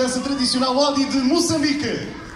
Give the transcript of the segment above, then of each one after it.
dança tradicional Odi de Moçambique.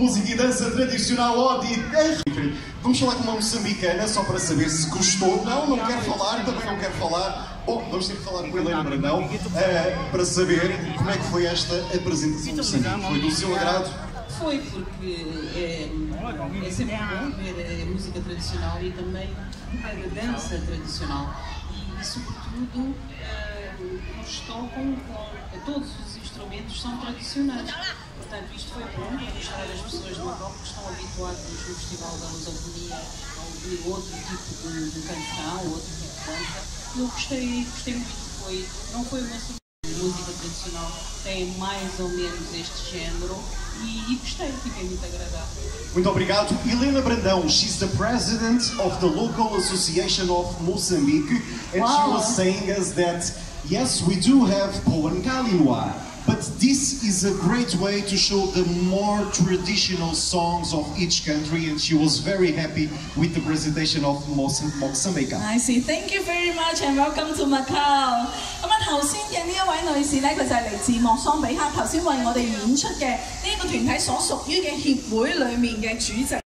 Música e dança tradicional Odi. Vamos falar com uma moçambicana só para saber se gostou. Não, não quero falar, também não quero falar. Bom, vamos ter que falar com a Helena Brandão eh, para saber como é que foi esta apresentação de Moçambique. Foi do seu agrado? Foi porque é, é sempre bom ver a música tradicional e também a dança tradicional. E, sobretudo, eh, nos tocam com todos os instrumentos são tradicionais. Portanto, isto foi bom para mostrar às pessoas de Macau que estão habituadas no Festival da Lusofonia a ouvir outro tipo de, de canção, outro tipo de dança. Eu gostei, gostei muito, foi, não foi uma surpresa música tradicional tem mais ou menos este género e, e gostei, fiquei muito agradável. Muito obrigado. Helena Brandão, she's the president of the local association of Mozambique, and she Wow. was saying us that yes, we do have Poan Kalinwa, but this is a great way to show the more traditional songs of each country, and she was very happy with the presentation of Mozam- Mozambique. I see. Thank you very much and welcome to Macau。咁啊，头先嘅呢一位女士咧，佢就系嚟自莫桑比克，头先为我哋演出嘅呢一个团体所属于嘅协会里面嘅主席。